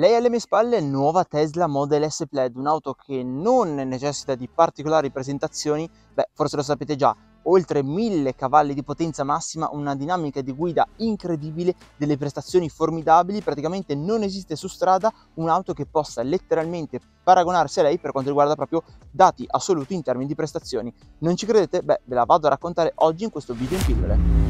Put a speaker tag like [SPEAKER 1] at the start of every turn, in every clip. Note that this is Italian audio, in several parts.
[SPEAKER 1] Lei alle mie spalle nuova Tesla Model S Plaid, un'auto che non necessita di particolari presentazioni, beh forse lo sapete già, oltre 1000 cavalli di potenza massima, una dinamica di guida incredibile, delle prestazioni formidabili, praticamente non esiste su strada un'auto che possa letteralmente paragonarsi a lei per quanto riguarda proprio dati assoluti in termini di prestazioni. Non ci credete? Beh, ve la vado a raccontare oggi in questo video in pillole.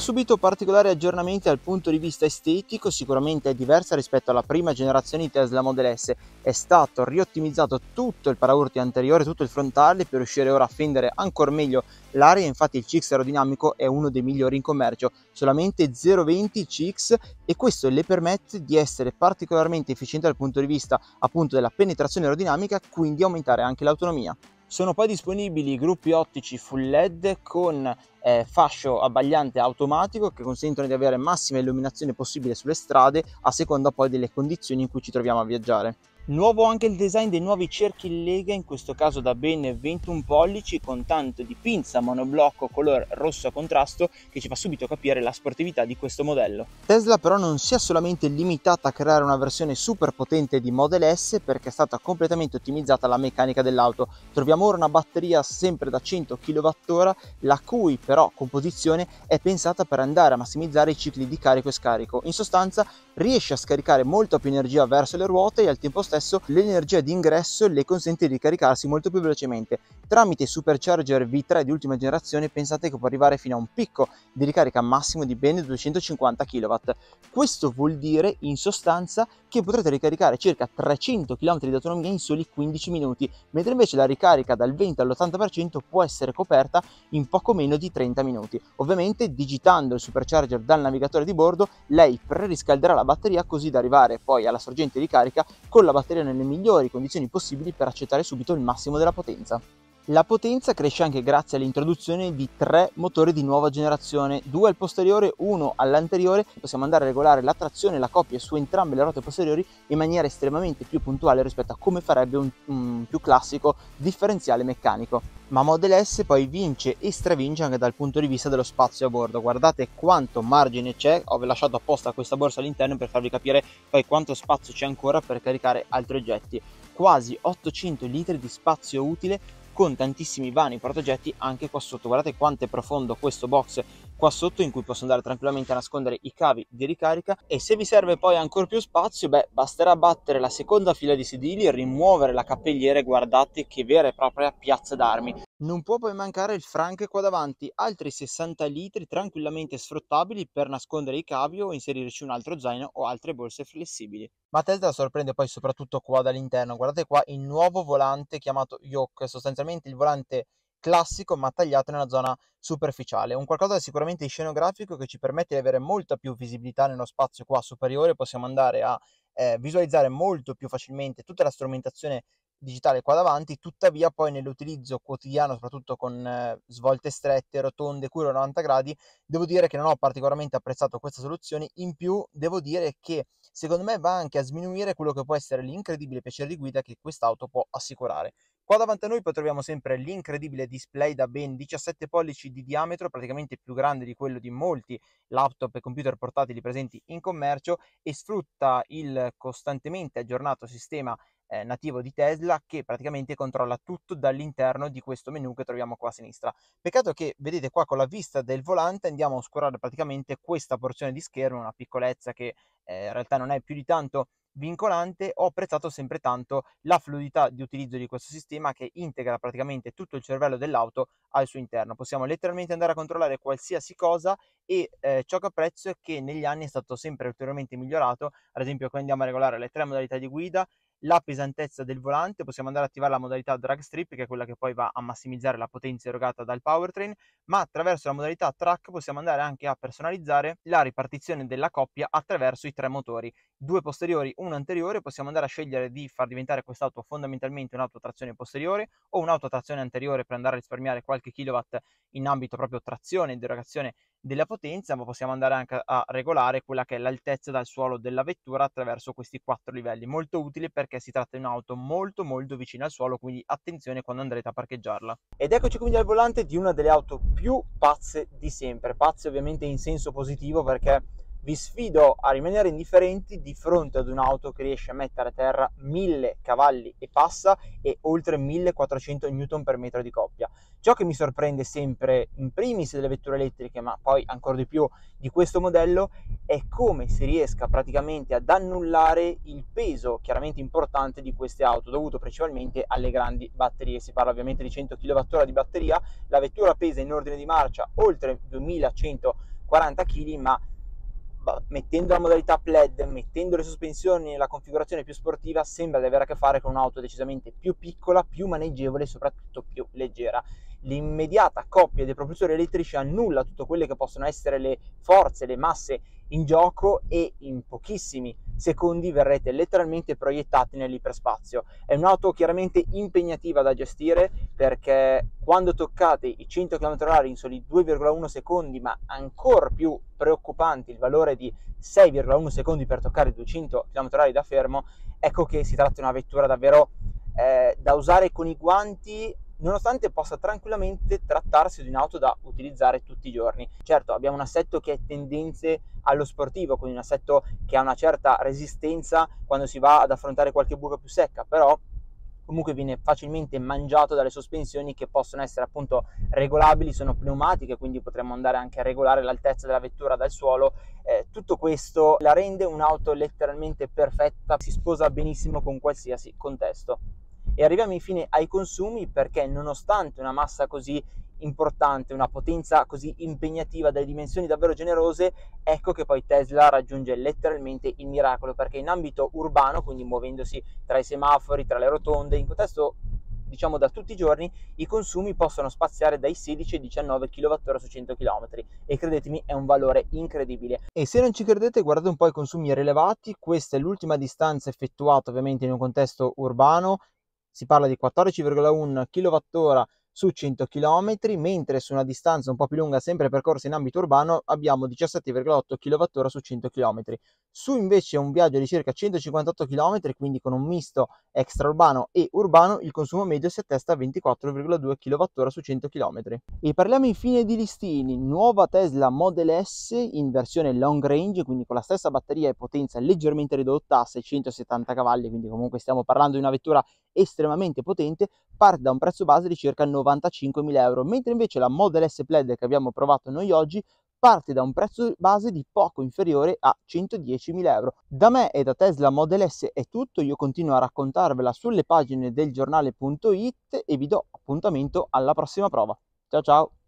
[SPEAKER 1] Subito particolari aggiornamenti dal punto di vista estetico, sicuramente è diversa rispetto alla prima generazione di Tesla Model S. È stato riottimizzato tutto il paraurti anteriore, tutto il frontale per riuscire ora a fendere ancora meglio l'aria, infatti il CX aerodinamico è uno dei migliori in commercio, solamente 0,20 CX e questo le permette di essere particolarmente efficiente dal punto di vista appunto della penetrazione aerodinamica, quindi aumentare anche l'autonomia. Sono poi disponibili gruppi ottici full LED con eh, fascio abbagliante automatico che consentono di avere massima illuminazione possibile sulle strade a seconda poi delle condizioni in cui ci troviamo a viaggiare. Nuovo anche il design dei nuovi cerchi in lega, in questo caso da ben 21 pollici con tanto di pinza monoblocco color rosso a contrasto che ci fa subito capire la sportività di questo modello. Tesla però non si è solamente limitata a creare una versione super potente di Model S perché è stata completamente ottimizzata la meccanica dell'auto. Troviamo ora una batteria sempre da 100 kWh la cui però composizione è pensata per andare a massimizzare i cicli di carico e scarico. In sostanza riesce a scaricare molta più energia verso le ruote e al tempo stesso l'energia di ingresso le consente di caricarsi molto più velocemente. Tramite Supercharger V3 di ultima generazione pensate che può arrivare fino a un picco di ricarica massimo di ben 250 kW. Questo vuol dire in sostanza che potrete ricaricare circa 300 km di autonomia in soli 15 minuti, mentre invece la ricarica dal 20 all'80% può essere coperta in poco meno di 30 minuti. Ovviamente digitando il supercharger dal navigatore di bordo lei preriscalderà la batteria così da arrivare poi alla sorgente di carica con la batteria nelle migliori condizioni possibili per accettare subito il massimo della potenza. La potenza cresce anche grazie all'introduzione di tre motori di nuova generazione, due al posteriore, uno all'anteriore. Possiamo andare a regolare la trazione e la coppia su entrambe le ruote posteriori in maniera estremamente più puntuale rispetto a come farebbe un, un più classico differenziale meccanico. Ma Model S poi vince e stravince anche dal punto di vista dello spazio a bordo. Guardate quanto margine c'è, ho lasciato apposta questa borsa all'interno per farvi capire poi quanto spazio c'è ancora per caricare altri oggetti. Quasi 800 litri di spazio utile con tantissimi vani portaoggetti anche qua sotto. Guardate quanto è profondo questo box qua sotto in cui posso andare tranquillamente a nascondere i cavi di ricarica e se vi serve poi ancora più spazio, beh, basterà battere la seconda fila di sedili e rimuovere la cappelliera guardate che vera e propria piazza d'armi. Non può poi mancare il frank qua davanti, altri 60 litri tranquillamente sfruttabili per nascondere i cavi o inserirci un altro zaino o altre borse flessibili. Ma Tesla sorprende poi soprattutto qua dall'interno, guardate qua il nuovo volante chiamato Yoke, sostanzialmente il volante classico ma tagliato nella zona superficiale, un qualcosa sicuramente scenografico che ci permette di avere molta più visibilità nello spazio qua superiore, possiamo andare a eh, visualizzare molto più facilmente tutta la strumentazione digitale qua davanti, tuttavia poi nell'utilizzo quotidiano, soprattutto con eh, svolte strette, rotonde, cure 90 gradi, devo dire che non ho particolarmente apprezzato questa soluzione, in più devo dire che secondo me va anche a sminuire quello che può essere l'incredibile piacere di guida che quest'auto può assicurare. Qua davanti a noi poi troviamo sempre l'incredibile display da ben 17 pollici di diametro, praticamente più grande di quello di molti laptop e computer portatili presenti in commercio e sfrutta il costantemente aggiornato sistema eh, nativo di Tesla che praticamente controlla tutto dall'interno di questo menu che troviamo qua a sinistra. Peccato che vedete qua con la vista del volante andiamo a oscurare praticamente questa porzione di schermo, una piccolezza che eh, in realtà non è più di tanto vincolante, ho apprezzato sempre tanto la fluidità di utilizzo di questo sistema che integra praticamente tutto il cervello dell'auto al suo interno. Possiamo letteralmente andare a controllare qualsiasi cosa e eh, ciò che apprezzo è che negli anni è stato sempre ulteriormente migliorato, ad esempio quando andiamo a regolare le tre modalità di guida, la pesantezza del volante, possiamo andare ad attivare la modalità drag strip che è quella che poi va a massimizzare la potenza erogata dal powertrain, ma attraverso la modalità track possiamo andare anche a personalizzare la ripartizione della coppia attraverso i tre motori. Due posteriori, uno anteriore, possiamo andare a scegliere di far diventare quest'auto fondamentalmente un'auto trazione posteriore o un'auto trazione anteriore per andare a risparmiare qualche kilowatt in ambito proprio trazione ed erogazione della potenza, ma possiamo andare anche a regolare quella che è l'altezza dal suolo della vettura attraverso questi quattro livelli. Molto utile perché si tratta di un'auto molto molto vicina al suolo, quindi attenzione quando andrete a parcheggiarla. Ed eccoci quindi al volante di una delle auto più pazze di sempre, pazze ovviamente in senso positivo perché vi sfido a rimanere indifferenti di fronte ad un'auto che riesce a mettere a terra 1000 cavalli e passa e oltre 1400 Nm per metro di coppia. Ciò che mi sorprende sempre in primis delle vetture elettriche, ma poi ancora di più di questo modello, è come si riesca praticamente ad annullare il peso chiaramente importante di queste auto, dovuto principalmente alle grandi batterie. Si parla ovviamente di 100 kWh di batteria, la vettura pesa in ordine di marcia oltre 2140 kg, ma mettendo la modalità PLED, mettendo le sospensioni e la configurazione più sportiva, sembra di avere a che fare con un'auto decisamente più piccola, più maneggevole e soprattutto più leggera. L'immediata coppia dei propulsori elettrici annulla tutte quelle che possono essere le forze, le masse in gioco e in pochissimi secondi verrete letteralmente proiettati nell'iperspazio. È un'auto chiaramente impegnativa da gestire perché quando toccate i 100 km/h in soli 2,1 secondi, ma ancora più preoccupante il valore di 6,1 secondi per toccare i 200 km/h da fermo, ecco che si tratta di una vettura davvero eh, da usare con i guanti nonostante possa tranquillamente trattarsi di un'auto da utilizzare tutti i giorni. Certo, abbiamo un assetto che è tendenze allo sportivo, quindi un assetto che ha una certa resistenza quando si va ad affrontare qualche buca più secca, però comunque viene facilmente mangiato dalle sospensioni che possono essere appunto regolabili, sono pneumatiche, quindi potremmo andare anche a regolare l'altezza della vettura dal suolo. Eh, tutto questo la rende un'auto letteralmente perfetta, si sposa benissimo con qualsiasi contesto. E arriviamo infine ai consumi perché nonostante una massa così importante, una potenza così impegnativa, dalle dimensioni davvero generose, ecco che poi Tesla raggiunge letteralmente il miracolo perché in ambito urbano, quindi muovendosi tra i semafori, tra le rotonde, in contesto diciamo da tutti i giorni, i consumi possono spaziare dai 16 ai 19 kWh su 100 km e credetemi è un valore incredibile. E se non ci credete guardate un po' i consumi rilevati, questa è l'ultima distanza effettuata ovviamente in un contesto urbano, si parla di 14,1 kWh su 100 km, mentre su una distanza un po' più lunga, sempre percorsa in ambito urbano, abbiamo 17,8 kWh su 100 km. Su invece un viaggio di circa 158 km, quindi con un misto extraurbano e urbano, il consumo medio si attesta a 24,2 kWh su 100 km. E parliamo infine di listini, nuova Tesla Model S in versione long range, quindi con la stessa batteria e potenza leggermente ridotta a 670 cavalli, quindi comunque stiamo parlando di una vettura estremamente potente, parte da un prezzo base di circa 95.000 euro, mentre invece la Model S Plaid che abbiamo provato noi oggi parte da un prezzo base di poco inferiore a 110.000 euro. Da me e da Tesla Model S è tutto, io continuo a raccontarvela sulle pagine del giornale.it e vi do appuntamento alla prossima prova. Ciao ciao!